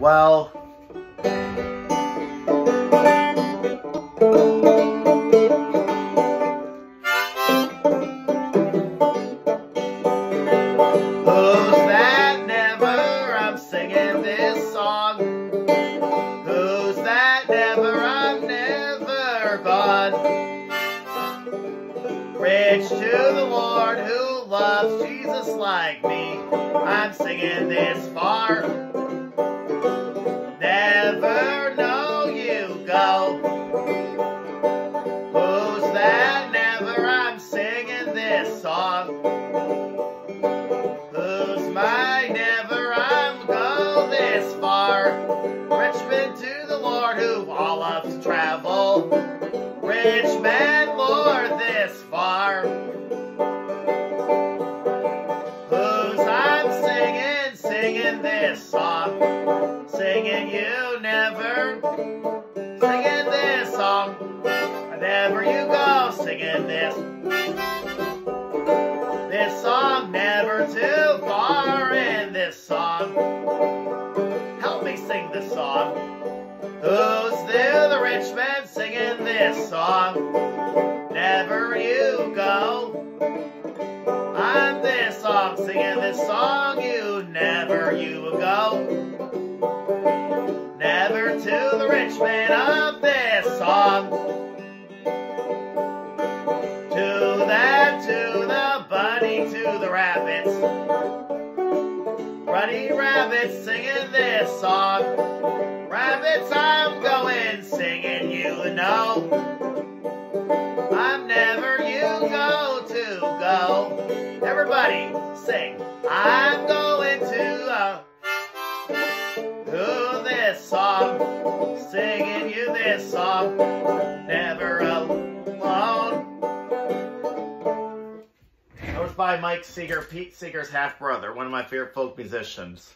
Well, Who's that never? I'm singing this song. Who's that never? I'm never gone. Rich to the Lord who loves Jesus like me. I'm singing this far. Rich man, Lord, this far. Who's I'm singing, singing this song. Singing you never. Singing this song. Whenever you go, singing this. This song never too far in this song. Help me sing this song. Who's there, the rich man singing this song? Never you go. I'm this song singing this song. You never you go. Never to the rich man of this song. To that, to the bunny, to the rabbits. Bunny rabbits singing this song. Know. I'm never you go to go. Everybody sing. I'm going to uh, do this song. Singing you this song. Never alone. That was by Mike Seeger, Pete Seeger's half brother, one of my favorite folk musicians.